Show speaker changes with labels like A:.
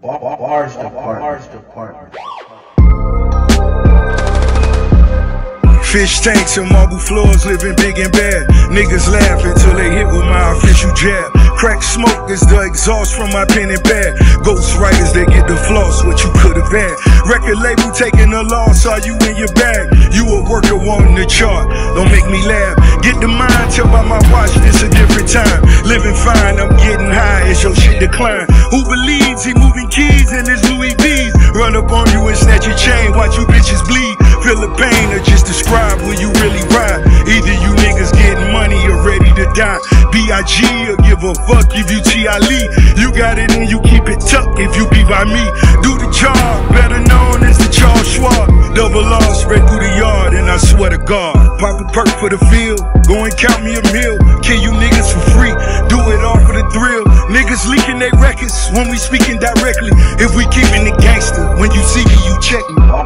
A: Bars department.
B: Fish tanks and marble floors, living big and bad. Niggas laugh until they hit with my official jab. Crack smoke is the exhaust from my pen and pad. Ghost writers, they get the floss, what you could have had. Record label taking a loss, are you in your bag? You a worker wanting the chart, don't make me laugh. Get the mind, tell by my watch, this a different time. Decline. Who believes he moving keys in his Louis V's? Run up on you and snatch your chain, watch you bitches bleed. Feel the pain or just describe where you really ride. Either you niggas getting money or ready to die. B.I.G. or give a fuck if you T.I.Lee. You got it and you keep it tucked if you be by me. Do the job, better known as the Charles Schwab. Double R spread through the yard and I swear to God. Pop a perk for the field, go and count me a meal. Kill you niggas for free, do it all thrill. Niggas leaking their records when we speaking directly. If we keeping it gangster, when you see me, you check me.